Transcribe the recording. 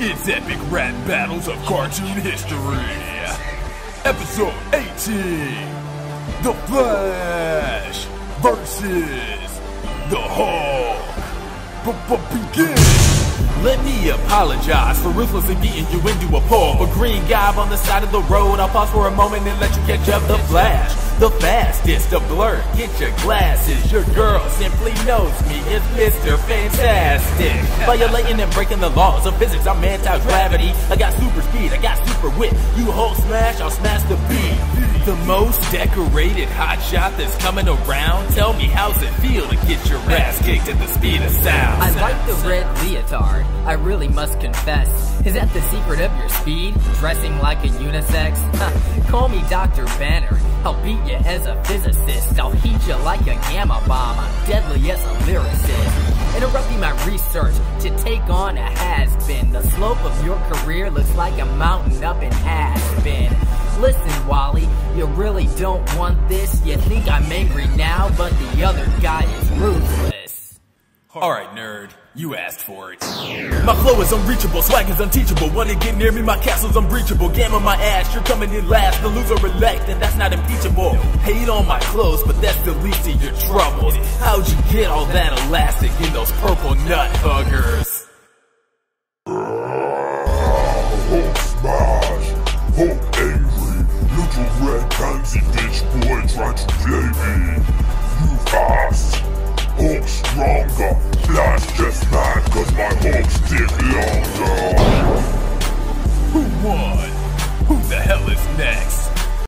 It's epic rap battles of cartoon history. Episode 18 The Flash versus The Hulk. Begin! Let me apologize for ruthlessly beating you into a pulp. A green guy on the side of the road. I'll pause for a moment and let you catch up the flash. The fastest, the blur. Get your glasses. Your girl simply knows me as Mr. Fantastic. Violating and breaking the laws of physics, I'm anti-gravity. I got super speed, I got super wit. You Hulk smash, I'll smash the beat. The most decorated hotshot that's coming around. Tell me how's it feel to get your ass kicked at the speed of sound. I like the red leotard, I really must confess. Is that the secret of your speed? Dressing like a unisex? Call me Dr. Banner. I'll beat you as a physicist. I'll heat you like a gamma bomb. I'm deadly as a lyricist. Interrupting my research to take on a has-been. The slope of your career looks like a mountain up in Aspen. Listen, Wally, you really don't want this. You think I'm angry now, but the other guy is ruthless. Alright, nerd. You asked for it. My flow is unreachable, swag is unteachable. Wanna get near me, my castle's unbreachable. Gamma my ass, you're coming in last. The loser elect, and that's not impeachable. Hate on my clothes, but that's the least of your troubles. How'd you get all that elastic in those purple nut huggers? Smash, Hulk my whole stick longer. Who won? Who the hell is next?